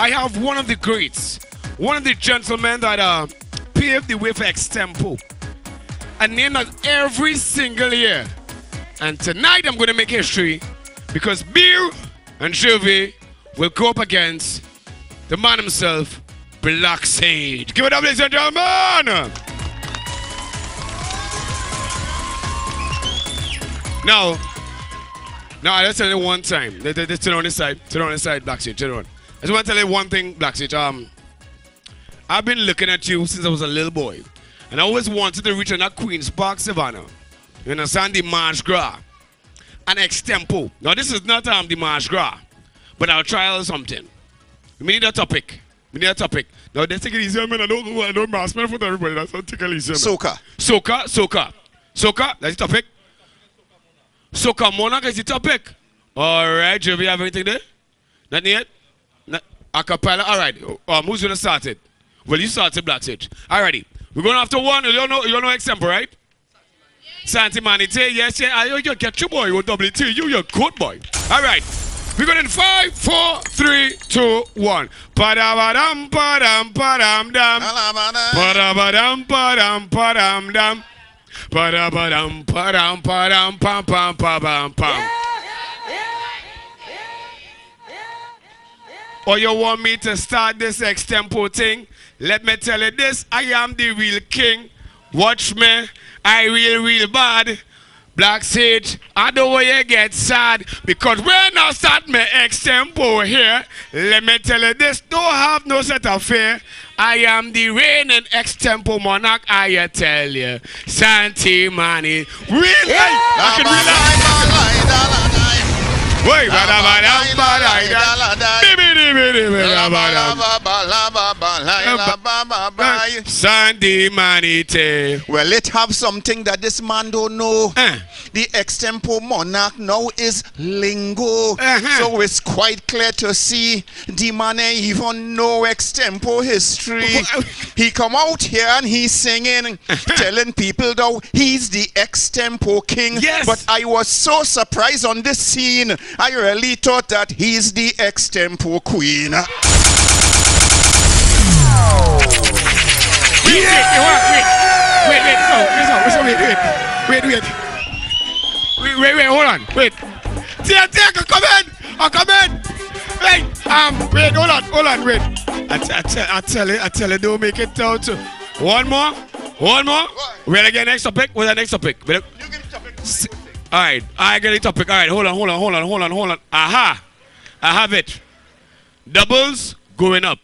one of the greats, one of the gentlemen that uh, paved the way for extempo. A name that every single year. And tonight I'm going to make history because Bill and Juvie will go up against the man himself, Black Sage. Give it up, ladies and gentlemen! Now, now let's tell you one time. Let's turn on this side. Turn on this side, Black Sage. Turn on. I just want to tell you one thing, Black Sage. Um, I've been looking at you since I was a little boy. And I always wanted to reach on that Queen's Park Savannah. You understand? The Dimanche Gras. An extempo. Now, this is not um, the Dimanche Gras, but I'll try something. We need a topic. We need a topic. Now, let's take it easy, man. I don't, I don't mask man for everybody. That's not take it easy, man. Soca. Soca, soca. Soca, that's the topic. Soca Monarch is the topic. All right, Juvie, have anything there? Not yet? Acapella? All right. Um, who's to start it? Well, you started Black Sage. All righty. We're going after one. You know, you don't know example, right? Santi Manite, yes, yeah. I, you get you, boy. You double T. You, you're good, boy. All right. We're going in five, four, three, two, one. Padam, padam, padam, dam. Padam, padam, padam, dam. Padam, padam, padam, pam, pam, pam, pam, pam. Or you want me to start this extempo thing? Let me tell you this, I am the real king. Watch me, I real, real bad. Black Sage, I know where you get sad because when I start my extempo here, let me tell you this, don't have no set of fear. I am the reigning extempo monarch, I tell you. Santi Mani. Real life. I can real life. Wait, Santi Manite. Well, let have something that this man don't know. Eh. The extempo monarch now is lingo. Uh-huh. So it's quite clear to see the man even know extempo history. he come out here and he's singing, telling people though he's the extempo king. Yes. But I was so surprised on this scene. I really thought that he's the extempo queen. Wait, wait, wait, wait, wait, so, so, so, wait, wait, wait, wait, wait, wait, wait, hold on, wait. Tia, Tia, come in, oh, come in. Wait, um, wait, hold on, hold on, wait. I, t- I, t- I tell you, I tell you, don't make it out. One more, one more. Wait again, next topic. What's the next topic? Wait, S- All right, I get the topic. All right, hold on, hold on, hold on, hold on, hold on. Aha, I have it. Doubles going up.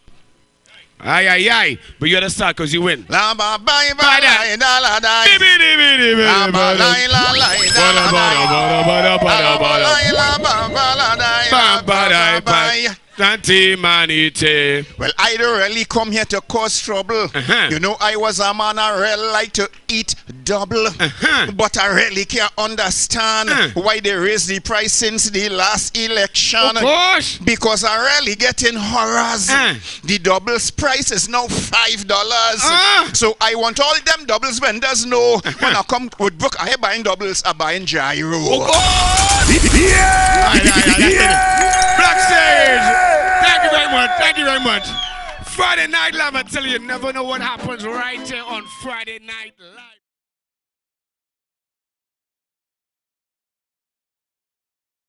Aye, aye, aye. But you gotta start because you win. La Well, I don't really come here to cause trouble. Uh-huh. You know, I was a man I really like to eat double. Uh-huh. But I really can't understand Uh. why they raised the price since the last election. Of course. Because I really getting horrors. Uh. The doubles price is now five dollars. Ah. So I want all them doubles vendors know when I come with book, I ain't buying doubles, I buying gyro. Aye, aye, aye, that's it. Black Sage. Thank you very much. Thank you very much. Friday Night Live, I tell you, you never know what happens right here on Friday Night Live.